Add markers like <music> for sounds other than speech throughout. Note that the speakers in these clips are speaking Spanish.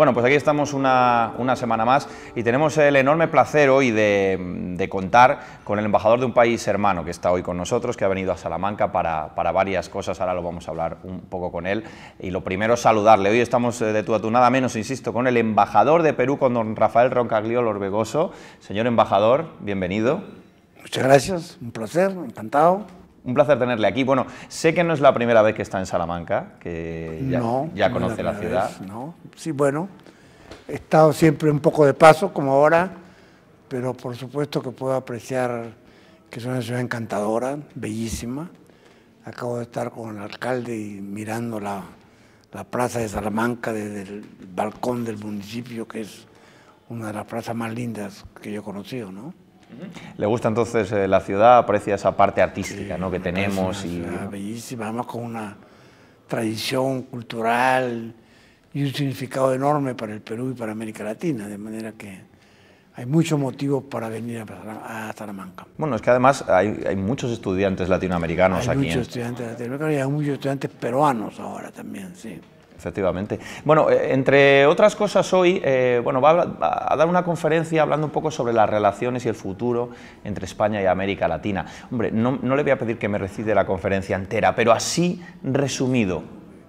Bueno, pues aquí estamos una, semana más y tenemos el enorme placer hoy de, contar con el embajador de un país hermano que está hoy con nosotros, que ha venido a Salamanca para, varias cosas, ahora lo vamos a hablar un poco con él. Y lo primero saludarle, hoy estamos eh, de tu a tu nada menos, insisto, con el embajador de Perú, con don Rafael Roncagliolo Orbegoso. Señor embajador, bienvenido. Muchas gracias, un placer, encantado. Un placer tenerle aquí. Bueno, sé que no es la primera vez que está en Salamanca, que ya, ya conoce la, ciudad. no, sí, bueno, he estado siempre un poco de paso, como ahora, pero por supuesto que puedo apreciar que es una ciudad encantadora, bellísima. Acabo de estar con el alcalde y mirando la, la plaza de Salamanca desde el balcón del municipio, que es una de las plazas más lindas que yo he conocido, ¿no? ¿Le gusta entonces eh, la ciudad? ¿Aprecia esa parte artística ¿no? que tenemos? y, bellísima, además con una tradición cultural y un significado enorme para el Perú y para América Latina, de manera que hay muchos motivos para venir a Salamanca. Bueno, es que además hay, hay muchos estudiantes latinoamericanos hay aquí. Muchos estudiantes latinoamericanos y hay muchos estudiantes peruanos ahora también, sí. Efectivamente. Bueno, eh, entre otras cosas hoy, eh, bueno, va a, dar una conferencia hablando un poco sobre las relaciones y el futuro entre España y América Latina. Hombre, no, le voy a pedir que me recite la conferencia entera, pero así resumido,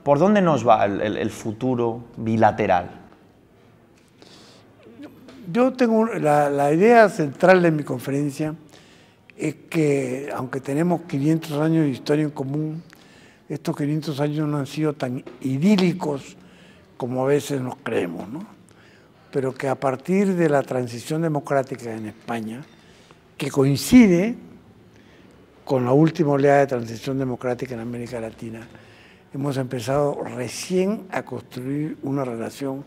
¿por dónde nos va el, futuro bilateral? Yo tengo la, la idea central de mi conferencia es que, aunque tenemos 500 años de historia en común, estos 500 años no han sido tan idílicos como a veces nos creemos, ¿no? pero que a partir de la transición democrática en España, que coincide con la última oleada de transición democrática en América Latina, hemos empezado recién a construir una relación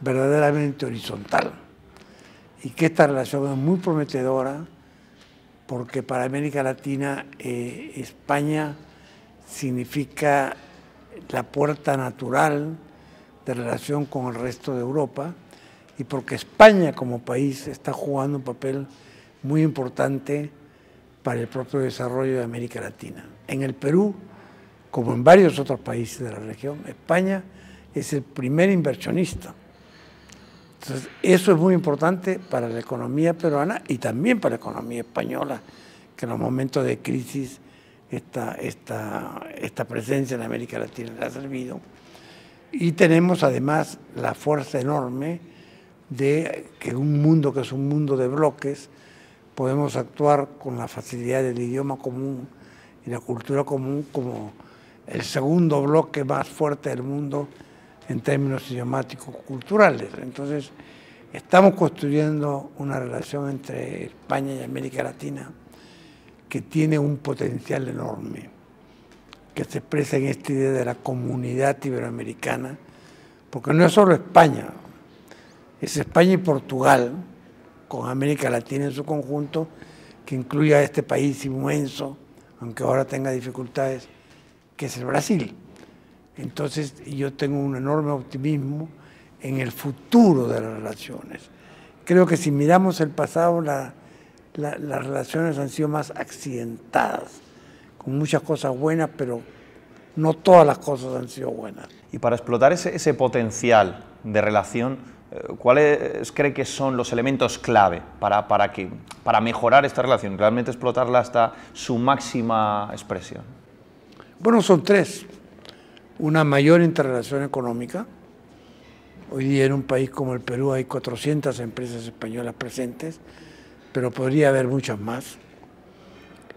verdaderamente horizontal. Y que esta relación es muy prometedora porque para América Latina eh, España significa la puerta natural de relación con el resto de Europa y porque España como país está jugando un papel muy importante para el propio desarrollo de América Latina. En el Perú, como en varios otros países de la región, España es el primer inversionista. Entonces, eso es muy importante para la economía peruana y también para la economía española, que en los momentos de crisis esta, esta, esta presencia en América Latina le ha servido. Y tenemos además la fuerza enorme de que un mundo que es un mundo de bloques, podemos actuar con la facilidad del idioma común y la cultura común como el segundo bloque más fuerte del mundo en términos idiomáticos culturales. Entonces, estamos construyendo una relación entre España y América Latina que tiene un potencial enorme, que se expresa en esta idea de la comunidad iberoamericana, porque no es solo España, es España y Portugal, con América Latina en su conjunto, que incluye a este país inmenso, aunque ahora tenga dificultades, que es el Brasil. Entonces yo tengo un enorme optimismo en el futuro de las relaciones. Creo que si miramos el pasado, la, las relaciones han sido más accidentadas, con muchas cosas buenas, pero no todas las cosas han sido buenas. Y para explotar ese, potencial de relación, eh, ¿cuáles cree que son los elementos clave para, para, que, para mejorar esta relación, realmente explotarla hasta su máxima expresión? Bueno, son tres. Una mayor interrelación económica. Hoy día en un país como el Perú hay 400 empresas españolas presentes pero podría haber muchas más.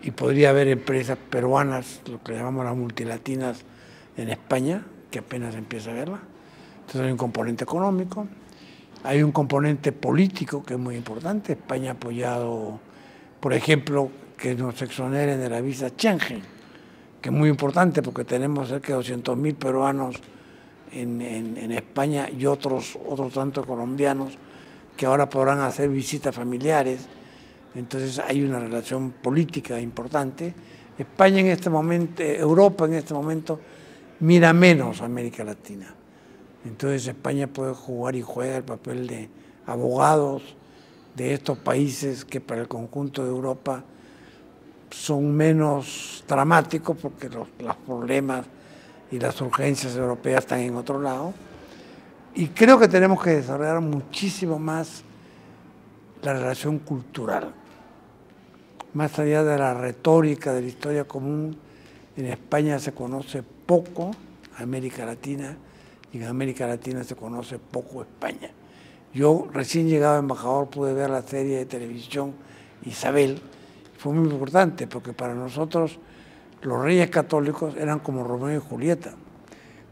Y podría haber empresas peruanas, lo que llamamos las multilatinas en España, que apenas empieza a verla. Entonces hay un componente económico, hay un componente político que es muy importante. España ha apoyado, por ejemplo, que nos exoneren de la visa Schengen, que es muy importante porque tenemos cerca de 200.000 peruanos en, en, España y otros, otros tantos colombianos que ahora podrán hacer visitas familiares entonces hay una relación política importante. España en este momento, Europa en este momento, mira menos a América Latina. Entonces España puede jugar y juega el papel de abogados de estos países que para el conjunto de Europa son menos dramáticos porque los, los problemas y las urgencias europeas están en otro lado, Y creo que tenemos que desarrollar muchísimo más la relación cultural. Más allá de la retórica de la historia común, en España se conoce poco América Latina y en América Latina se conoce poco España. Yo recién llegado embajador pude ver la serie de televisión Isabel, fue muy importante porque para nosotros los reyes católicos eran como Romeo y Julieta.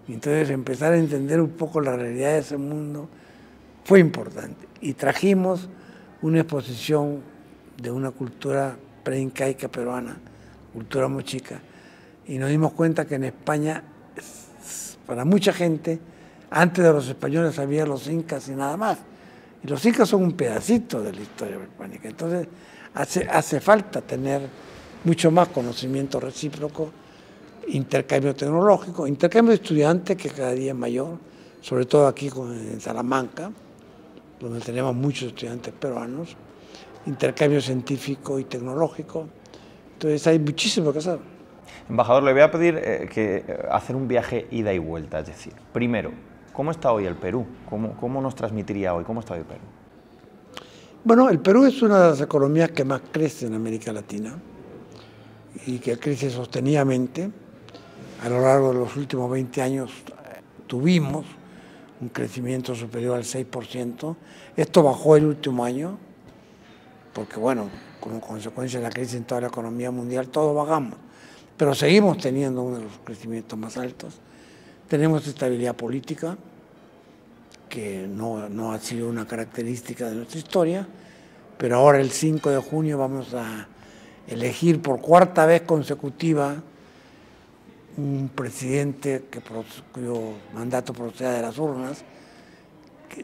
Entonces empezar a entender un poco la realidad de ese mundo fue importante. Y trajimos una exposición de una cultura preincaica peruana, cultura mochica, y nos dimos cuenta que en España, para mucha gente, antes de los españoles había los incas y nada más. Y los incas son un pedacito de la historia hispánica. Entonces hace, hace falta tener mucho más conocimiento recíproco, intercambio tecnológico, intercambio de estudiantes que cada día es mayor, sobre todo aquí en Salamanca, donde tenemos muchos estudiantes peruanos, intercambio científico y tecnológico. Entonces hay muchísimo que hacer. Embajador, le voy a pedir eh, que eh, hacer un viaje ida y vuelta, es decir, primero, ¿cómo está hoy el Perú? ¿Cómo, cómo nos transmitiría hoy? ¿Cómo está hoy el Perú? Bueno, el Perú es una de las economías que más crece en América Latina y que crece sostenidamente. A lo largo de los últimos 20 años eh, tuvimos un crecimiento superior al 6%. Esto bajó el último año, porque bueno, como consecuencia de la crisis en toda la economía mundial, todos bajamos. Pero seguimos teniendo uno de los crecimientos más altos. Tenemos estabilidad política, que no, no ha sido una característica de nuestra historia, pero ahora el 5 de junio vamos a elegir por cuarta vez consecutiva un presidente que, cuyo mandato proceda de las urnas.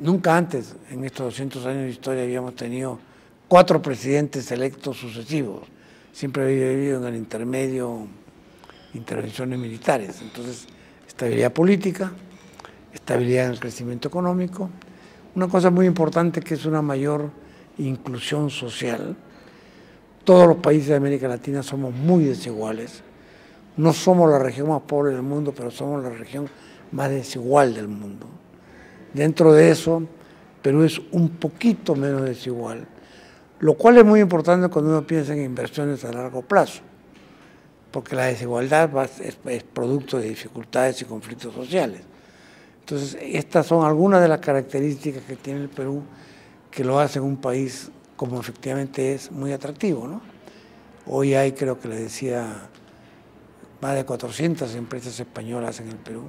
Nunca antes, en estos 200 años de historia, habíamos tenido cuatro presidentes electos sucesivos. Siempre había vivido en el intermedio intervenciones militares. Entonces, estabilidad política, estabilidad en el crecimiento económico. Una cosa muy importante que es una mayor inclusión social. Todos los países de América Latina somos muy desiguales no somos la región más pobre del mundo, pero somos la región más desigual del mundo. Dentro de eso, Perú es un poquito menos desigual, lo cual es muy importante cuando uno piensa en inversiones a largo plazo, porque la desigualdad es, producto de dificultades y conflictos sociales. Entonces, estas son algunas de las características que tiene el Perú que lo hacen un país como efectivamente es muy atractivo. ¿no? Hoy hay, creo que le decía más de 400 empresas españolas en el Perú.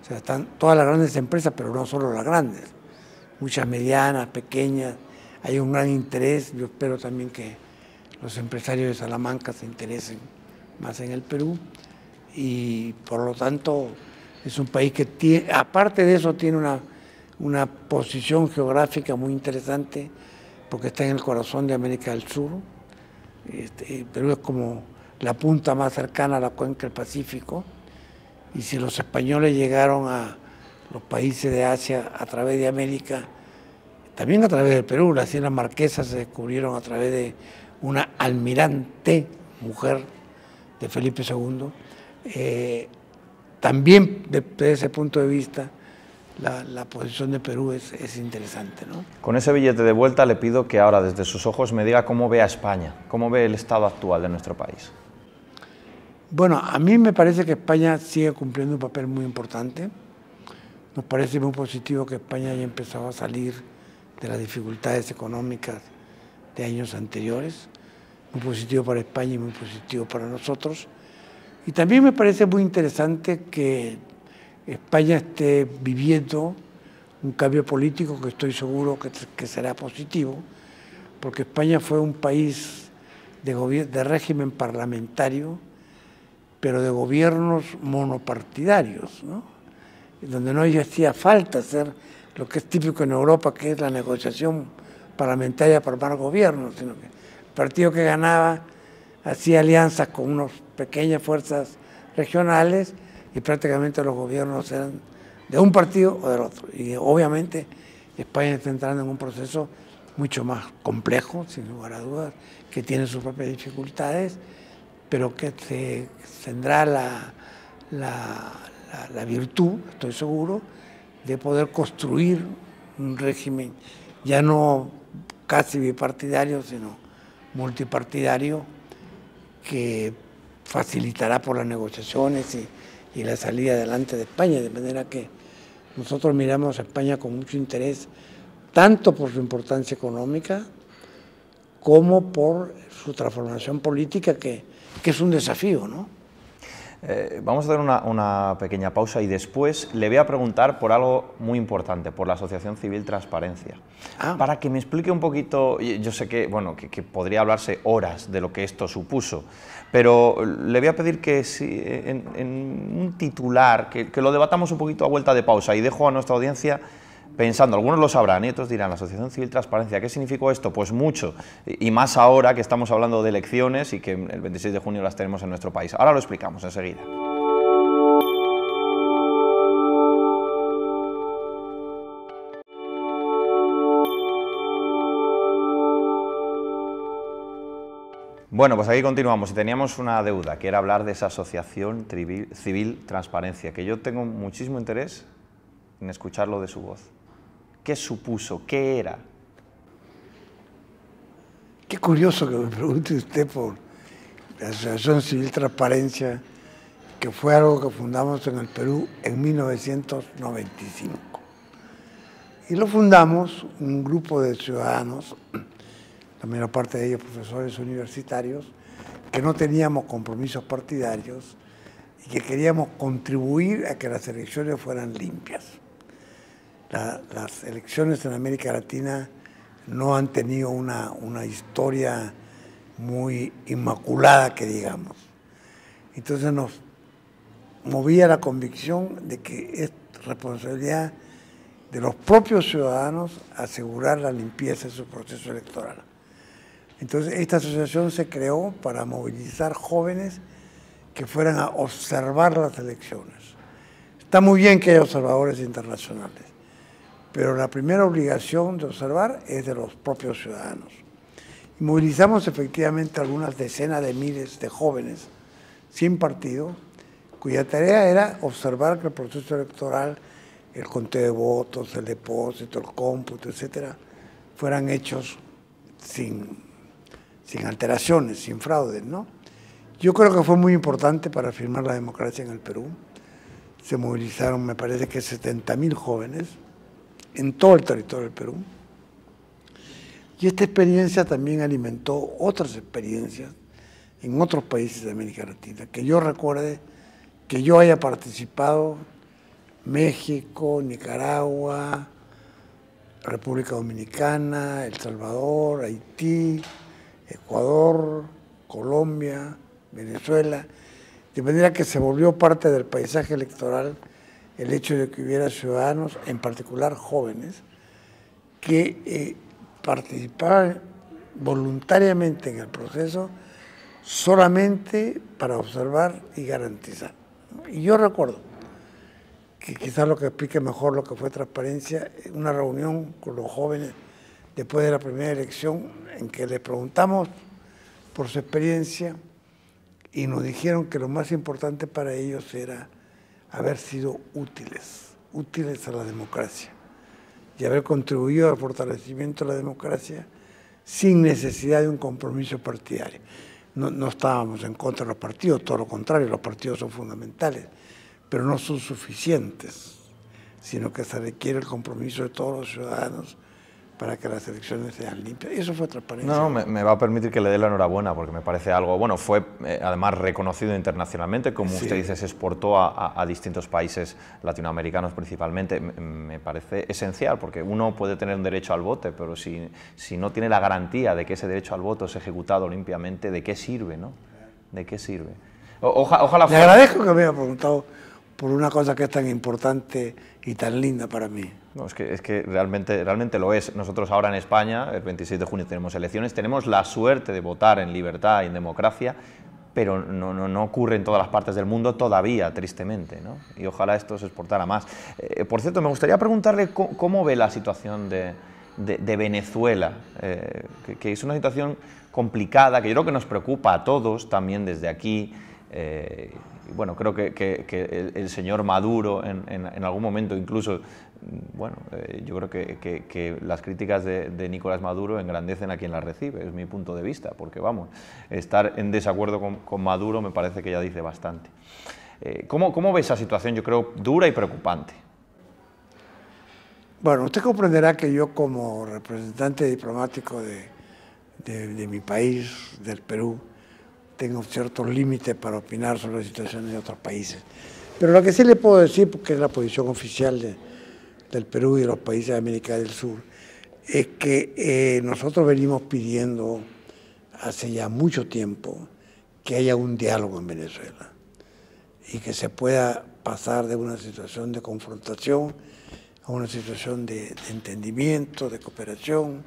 O sea, están todas las grandes empresas, pero no solo las grandes, muchas medianas, pequeñas. Hay un gran interés, yo espero también que los empresarios de Salamanca se interesen más en el Perú y por lo tanto es un país que tiene, aparte de eso tiene una, una posición geográfica muy interesante porque está en el corazón de América del Sur. Este, Perú es como la punta más cercana a la cuenca del Pacífico. Y si los españoles llegaron a los países de Asia a través de América, también a través del Perú, las Islas Marquesas se descubrieron a través de una almirante mujer de Felipe II. Eh, también desde ese punto de vista, la, posición de Perú es, es, interesante. ¿no? Con ese billete de vuelta le pido que ahora desde sus ojos me diga cómo ve a España, cómo ve el estado actual de nuestro país. Bueno, a mí me parece que España sigue cumpliendo un papel muy importante. Nos parece muy positivo que España haya empezado a salir de las dificultades económicas de años anteriores. Muy positivo para España y muy positivo para nosotros. Y también me parece muy interesante que España esté viviendo un cambio político que estoy seguro que, será positivo, porque España fue un país de, de régimen parlamentario, pero de gobiernos monopartidarios, ¿no? donde no hacía falta hacer lo que es típico en Europa, que es la negociación parlamentaria para armar gobiernos, sino que el partido que ganaba hacía alianzas con unas pequeñas fuerzas regionales y prácticamente los gobiernos eran de un partido o del otro. Y obviamente España está entrando en un proceso mucho más complejo, sin lugar a dudas, que tiene sus propias dificultades pero que tendrá la, la, virtud, estoy seguro, de poder construir un régimen ya no casi bipartidario, sino multipartidario, que facilitará por las negociaciones y, la salida adelante de España, de manera que nosotros miramos a España con mucho interés, tanto por su importancia económica como por su transformación política, que, que es un desafío, ¿no? Eh, vamos a hacer una, pequeña pausa y después le voy a preguntar por algo muy importante, por la Asociación Civil Transparencia. Ah. Para que me explique un poquito, yo sé que, bueno, que, podría hablarse horas de lo que esto supuso, pero le voy a pedir que si, en, un titular, que, que lo debatamos un poquito a vuelta de pausa y dejo a nuestra audiencia pensando, algunos lo sabrán y otros dirán, la Asociación Civil Transparencia, ¿qué significó esto? Pues mucho, y más ahora que estamos hablando de elecciones y que el 26 de junio las tenemos en nuestro país. Ahora lo explicamos enseguida. Bueno, pues aquí continuamos y teníamos una deuda, que era hablar de esa asociación civil transparencia, que yo tengo muchísimo interés en escucharlo de su voz. ¿Qué supuso? ¿Qué era? Qué curioso que me pregunte usted por la Asociación Civil Transparencia, que fue algo que fundamos en el Perú en 1995. Y lo fundamos un grupo de ciudadanos, la mayor parte de ellos profesores universitarios, que no teníamos compromisos partidarios y que queríamos contribuir a que las elecciones fueran limpias las elecciones en América Latina no han tenido una, una historia muy inmaculada, que digamos. Entonces nos movía la convicción de que es responsabilidad de los propios ciudadanos asegurar la limpieza de su proceso electoral. Entonces esta asociación se creó para movilizar jóvenes que fueran a observar las elecciones. Está muy bien que haya observadores internacionales, pero la primera obligación de observar es de los propios ciudadanos. movilizamos efectivamente algunas decenas de miles de jóvenes sin partido, cuya tarea era observar que el proceso electoral, el conteo de votos, el depósito, el cómputo, etcétera, fueran hechos sin, sin alteraciones, sin fraudes, ¿no? Yo creo que fue muy importante para afirmar la democracia en el Perú. Se movilizaron, me parece que 70.000 jóvenes, en todo el territorio del Perú. Y esta experiencia también alimentó otras experiencias en otros países de América Latina. Que yo recuerde que yo haya participado México, Nicaragua, República Dominicana, El Salvador, Haití, Ecuador, Colombia, Venezuela, de manera que se volvió parte del paisaje electoral el hecho de que hubiera ciudadanos, en particular jóvenes, que eh, participaban voluntariamente en el proceso solamente para observar y garantizar. Y yo recuerdo que quizás lo que explique mejor lo que fue transparencia, una reunión con los jóvenes después de la primera elección en que les preguntamos por su experiencia y nos dijeron que lo más importante para ellos era haber sido útiles, útiles a la democracia y haber contribuido al fortalecimiento de la democracia sin necesidad de un compromiso partidario. No, no, estábamos en contra de los partidos, todo lo contrario, los partidos son fundamentales, pero no son suficientes, sino que se requiere el compromiso de todos los ciudadanos para que las elecciones sean limpias. Eso fue transparencia. No, me, va a permitir que le dé la enhorabuena porque me parece algo, bueno, fue eh, además reconocido internacionalmente, como usted dice, se exportó a, distintos países latinoamericanos principalmente. Me, parece esencial porque uno puede tener un derecho al voto, pero si, si no tiene la garantía de que ese derecho al voto es ejecutado limpiamente, ¿de qué sirve, no? ¿De qué sirve? ojalá Le agradezco que me haya preguntado por una cosa que es tan importante y tan linda para mí. No, es que, es que realmente, realmente lo es. Nosotros ahora en España, el 26 de junio tenemos elecciones, tenemos la suerte de votar en libertad y en democracia, pero no, no, no, ocurre en todas las partes del mundo todavía, tristemente, ¿no? y ojalá esto se exportara más. Eh, por cierto, me gustaría preguntarle cómo, ve la situación de, de, Venezuela, eh, que, que, es una situación complicada, que yo creo que nos preocupa a todos también desde aquí. Eh, bueno, creo que, el, señor Maduro en, algún momento incluso, mm, bueno, eh, yo creo que, las críticas de, Nicolás Maduro engrandecen a quien las recibe, es mi punto de vista, porque vamos, estar en desacuerdo con, Maduro me parece que ya dice bastante. Eh, ¿cómo, ¿Cómo ve esa situación? Yo creo dura y preocupante. Bueno, usted comprenderá que yo como representante diplomático de, de mi país, del Perú, tengo ciertos límites para opinar sobre las situaciones de otros países. Pero lo que sí le puedo decir, porque es la posición oficial del Perú y de los países de América del Sur, es que eh, nosotros venimos pidiendo hace ya mucho tiempo que haya un diálogo en Venezuela y que se pueda pasar de una situación de confrontación a una situación de, de entendimiento, de cooperación,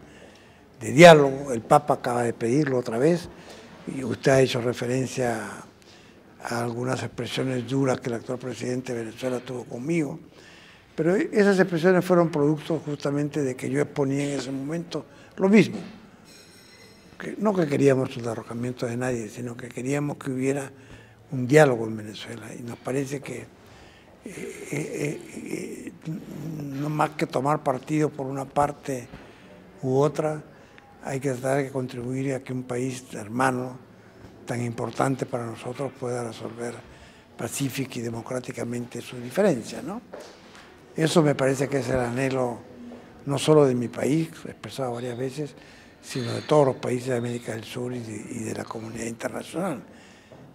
de diálogo. El Papa acaba de pedirlo otra vez y usted ha hecho referencia a algunas expresiones duras que el actual presidente de Venezuela tuvo conmigo, pero esas expresiones fueron producto justamente de que yo exponía en ese momento lo mismo, que no que queríamos el derrocamiento de nadie, sino que queríamos que hubiera un diálogo en Venezuela. Y nos parece que eh, eh, eh, no más que tomar partido por una parte u otra, hay que tratar de contribuir a que un país hermano tan importante para nosotros pueda resolver pacífica y democráticamente su diferencia. ¿no? Eso me parece que es el anhelo no solo de mi país, expresado varias veces, sino de todos los países de América del Sur y de, la comunidad internacional.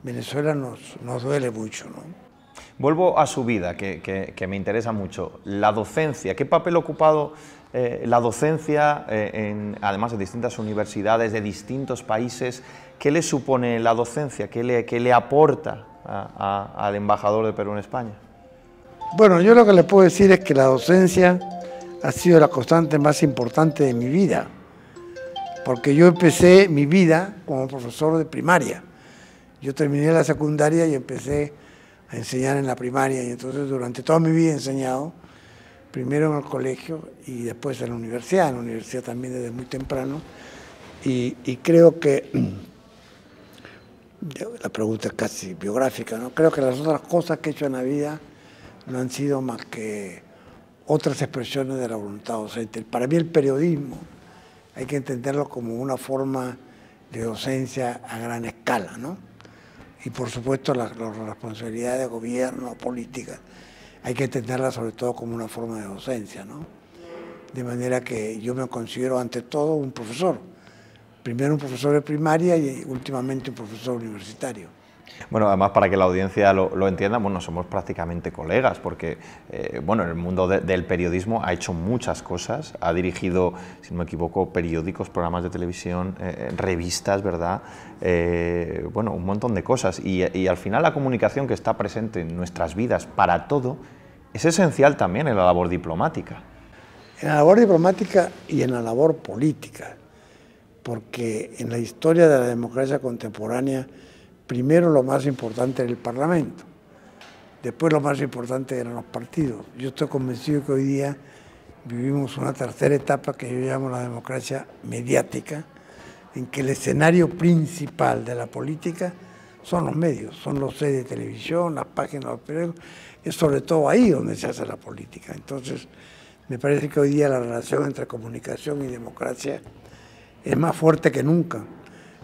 Venezuela nos, nos duele mucho. ¿no? Vuelvo a su vida, que, que, me interesa mucho. La docencia, ¿qué papel ha ocupado eh, la docencia, eh, además de distintas universidades de distintos países, ¿qué le supone la docencia? ¿Qué le, le aporta al embajador de Perú en España? Bueno, yo lo que le puedo decir es que la docencia ha sido la constante más importante de mi vida, porque yo empecé mi vida como profesor de primaria. Yo terminé la secundaria y empecé a enseñar en la primaria, y entonces durante toda mi vida he enseñado primero en el colegio y después en la universidad, en la universidad también desde muy temprano. Y, creo que, <clears throat> la pregunta es casi biográfica, ¿no? creo que las otras cosas que he hecho en la vida no han sido más que otras expresiones de la voluntad docente. Para mí el periodismo hay que entenderlo como una forma de docencia a gran escala, ¿no? Y por supuesto las, responsabilidades de gobierno, políticas, hay que entenderla sobre todo como una forma de docencia, ¿no? De manera que yo me considero ante todo un profesor. Primero un profesor de primaria y últimamente un profesor universitario. Bueno, además para que la audiencia lo, entienda, bueno, somos prácticamente colegas, porque eh, bueno, en el mundo del periodismo ha hecho muchas cosas, ha dirigido, si no me equivoco, periódicos, programas de televisión, eh, revistas, ¿verdad? Eh, bueno, un montón de cosas. Y, y al final la comunicación que está presente en nuestras vidas para todo es esencial también en la labor diplomática. En la labor diplomática y en la labor política, porque en la historia de la democracia contemporánea, primero lo más importante era el Parlamento, después lo más importante eran los partidos. Yo estoy convencido que hoy día vivimos una tercera etapa que yo llamo la democracia mediática, en que el escenario principal de la política son los medios, son los sedes de televisión, las páginas de los periódicos, es sobre todo ahí donde se hace la política. Entonces, me parece que hoy día la relación entre comunicación y democracia es más fuerte que nunca.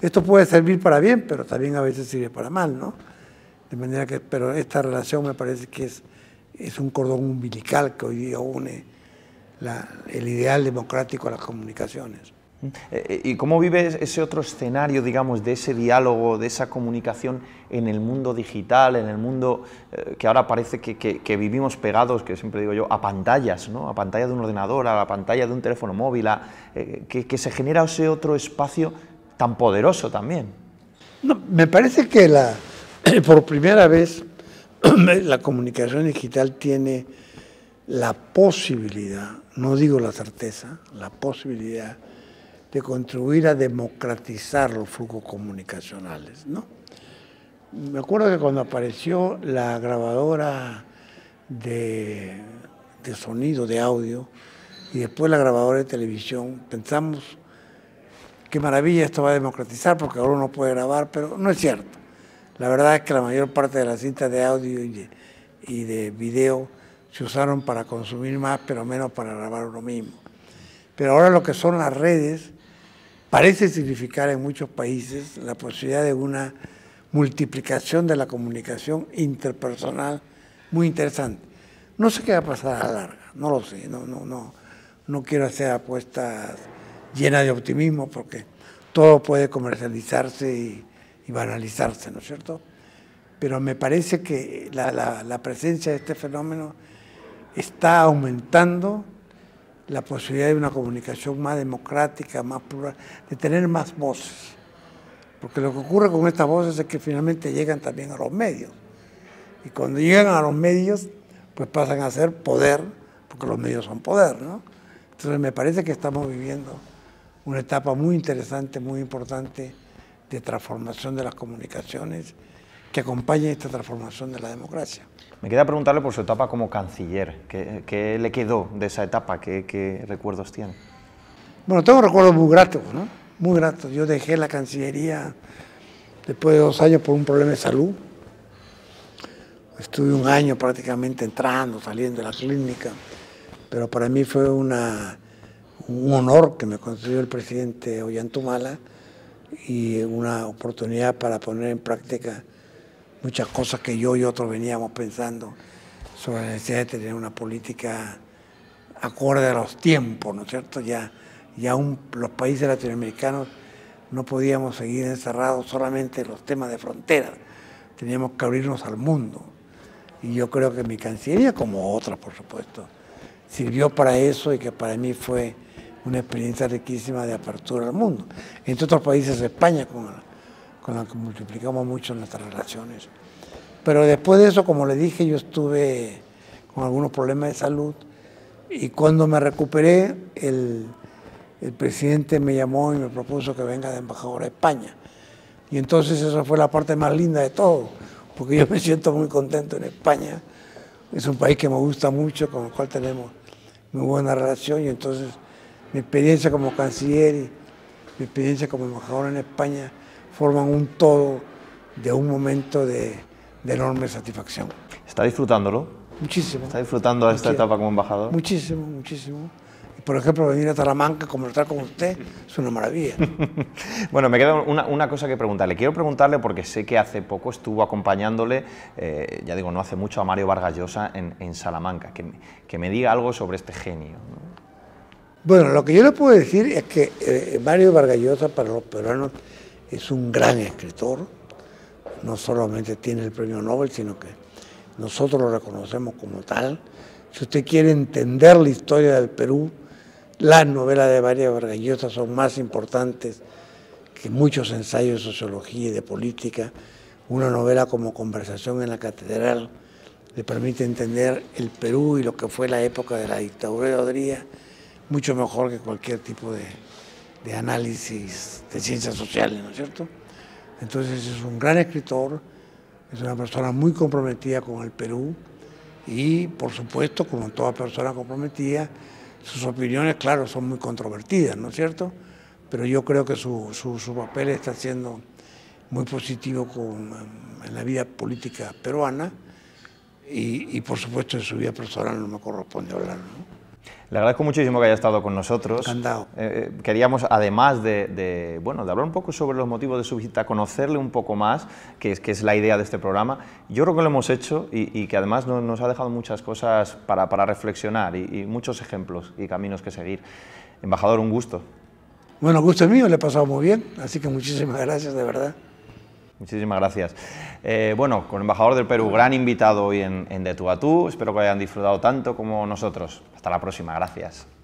Esto puede servir para bien, pero también a veces sirve para mal, ¿no? De manera que, pero esta relación me parece que es, es un cordón umbilical que hoy día une el ideal democrático a las comunicaciones. Eh, eh, ¿Y cómo vive ese otro escenario, digamos, de ese diálogo, de esa comunicación en el mundo digital, en el mundo eh, que ahora parece que, vivimos pegados, que siempre digo yo, a pantallas, ¿no? a pantalla de un ordenador, a la pantalla de un teléfono móvil, que, se genera ese otro espacio tan poderoso también? me parece que la, <clears throat> por primera vez <clears throat> la comunicación digital tiene la posibilidad, no digo la certeza, la posibilidad de contribuir a democratizar los flujos comunicacionales. ¿no? Me acuerdo que cuando apareció la grabadora de, sonido, de audio, y después la grabadora de televisión, pensamos, qué maravilla, esto va a democratizar porque ahora uno puede grabar, pero no es cierto. La verdad es que la mayor parte de las cintas de audio y de, video se usaron para consumir más, pero menos para grabar uno mismo. Pero ahora lo que son las redes parece significar en muchos países la posibilidad de una multiplicación de la comunicación interpersonal muy interesante. No sé qué va a pasar a la larga, no lo sé, no, no, no, no quiero hacer apuestas llenas de optimismo porque todo puede comercializarse y, banalizarse, ¿no es cierto? Pero me parece que la, la presencia de este fenómeno está aumentando la posibilidad de una comunicación más democrática, más plural, de tener más voces. Porque lo que ocurre con estas voces es que finalmente llegan también a los medios. Y cuando llegan a los medios, pues pasan a ser poder, porque los medios son poder, ¿no? Entonces me parece que estamos viviendo una etapa muy interesante, muy importante de transformación de las comunicaciones que acompaña esta transformación de la democracia. Me queda preguntarle por su etapa como canciller. ¿Qué, le quedó de esa etapa? ¿Qué, recuerdos tiene? Bueno, tengo recuerdos muy gratos, ¿no? Muy gratos. Yo dejé la Cancillería después de dos años por un problema de salud. Estuve un año prácticamente entrando, saliendo de la clínica, pero para mí fue una, un honor que me concedió el presidente Ollantumala y una oportunidad para poner en práctica muchas cosas que yo y otros veníamos pensando sobre la necesidad de tener una política acorde a los tiempos, ¿no es cierto? Ya, ya los países latinoamericanos no podíamos seguir encerrados solamente en los temas de frontera, teníamos que abrirnos al mundo. Y yo creo que mi Cancillería, como otras por supuesto, sirvió para eso y que para mí fue una experiencia riquísima de apertura al mundo. Entre otros países, España, con con la que multiplicamos mucho nuestras relaciones. Pero después de eso, como le dije, yo estuve con algunos problemas de salud y cuando me recuperé, el, el presidente me llamó y me propuso que venga de embajador a España. Y entonces esa fue la parte más linda de todo, porque yo me siento muy contento en España. Es un país que me gusta mucho, con el cual tenemos muy buena relación y entonces mi experiencia como canciller y mi experiencia como embajador en España forman un todo de un momento de, enorme satisfacción. ¿Está disfrutándolo? Muchísimo. ¿Está disfrutando esta etapa como embajador? Muchísimo, muchísimo. Por ejemplo, venir a Talamanca, conversar con usted, es una maravilla. <laughs> bueno, me queda una, cosa que preguntarle. Quiero preguntarle porque sé que hace poco estuvo acompañándole, eh, ya digo, no hace mucho, a Mario Vargas Llosa en, Salamanca. Que, que, me diga algo sobre este genio. Bueno, lo que yo le puedo decir es que eh, Mario Vargas Llosa para los peruanos es un gran escritor, no solamente tiene el premio Nobel, sino que nosotros lo reconocemos como tal. Si usted quiere entender la historia del Perú, las novelas de María Vargas son más importantes que muchos ensayos de sociología y de política. Una novela como Conversación en la Catedral le permite entender el Perú y lo que fue la época de la dictadura de Odría mucho mejor que cualquier tipo de, análisis de ciencias sociales, ¿no es cierto? Entonces es un gran escritor, es una persona muy comprometida con el Perú y, por supuesto, como toda persona comprometida, sus opiniones, claro, son muy controvertidas, ¿no es cierto? Pero yo creo que su, papel está siendo muy positivo con, en la vida política peruana y, y, por supuesto, en su vida personal no me corresponde hablar, ¿no? Le agradezco muchísimo que haya estado con nosotros. Encantado. Eh, eh, queríamos, además de, bueno, de hablar un poco sobre los motivos de su visita, conocerle un poco más, que es, que es la idea de este programa. Yo creo que lo hemos hecho y, que además nos, ha dejado muchas cosas para, para reflexionar y, muchos ejemplos y caminos que seguir. Embajador, un gusto. Bueno, gusto es mío, le he pasado muy bien, así que muchísimas gracias, de verdad. Muchísimas gracias. Eh, bueno, con el embajador del Perú, gran invitado hoy en, en De Tú a Tú. Espero que hayan disfrutado tanto como nosotros. Hasta la próxima. Gracias.